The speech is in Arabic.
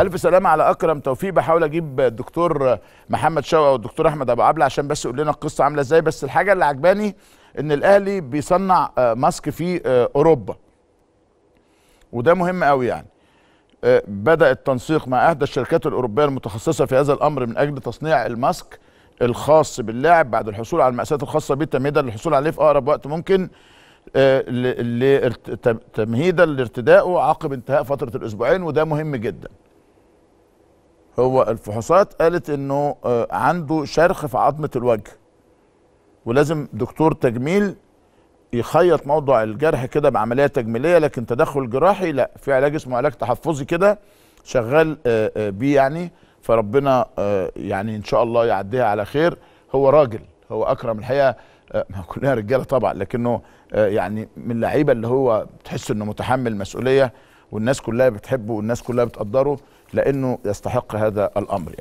ألف سلامة على أكرم توفيق. بحاول أجيب الدكتور محمد شوقي والدكتور أحمد أبو عبلة عشان بس يقول لنا القصة عاملة إزاي. بس الحاجة اللي عجباني إن الأهلي بيصنع آه، ماسك في آه، أوروبا. وده مهم قوي يعني. آه، بدأ التنسيق مع أحدى الشركات الأوروبية المتخصصة في هذا الأمر من أجل تصنيع الماسك الخاص باللاعب بعد الحصول على المقاسات الخاصة به تمهيدا للحصول عليه في أقرب وقت ممكن تمهيدا لارتدائه عقب انتهاء فترة الأسبوعين. وده مهم جدا. هو الفحوصات قالت إنه آه، عنده شرخ في عظمة الوجه. ولازم دكتور تجميل يخيط موضع الجرح كده بعملية تجميلية لكن تدخل جراحي لا في علاج اسمه علاج تحفظي كده شغال آه، آه، بيه يعني. فربنا يعني إن شاء الله يعديها على خير. هو راجل هو أكرم الحقيقة كلنا رجالة طبعا لكنه يعني من اللعيبة اللي هو تحس إنه متحمل مسؤولية. والناس كلها بتحبه والناس كلها بتقدره لأنه يستحق هذا الأمر.